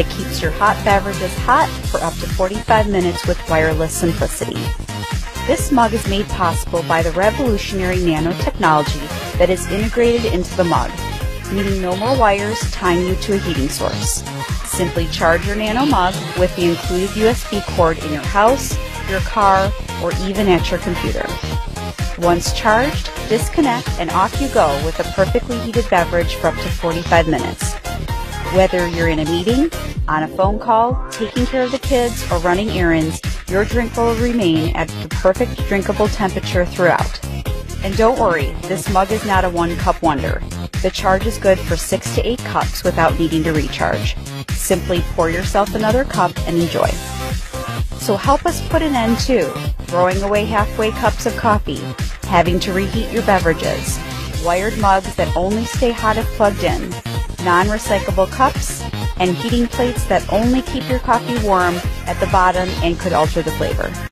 that keeps your hot beverages hot for up to 45 minutes with wireless simplicity. This mug is made possible by the revolutionary nanotechnology that is integrated into the mug, meaning no more wires tying you to a heating source. Simply charge your nano mug with the included USB cord in your house, your car, or even at your computer. Once charged, disconnect and off you go with a perfectly heated beverage for up to 45 minutes. Whether you're in a meeting, on a phone call, taking care of the kids, or running errands, your drink will remain at the perfect drinkable temperature throughout. And don't worry, this mug is not a one cup wonder. The charge is good for six to eight cups without needing to recharge. Simply pour yourself another cup and enjoy. So help us put an end to throwing away halfway cups of coffee, having to reheat your beverages, wired mugs that only stay hot if plugged in, non-recyclable cups, and heating plates that only keep your coffee warm at the bottom and could alter the flavor.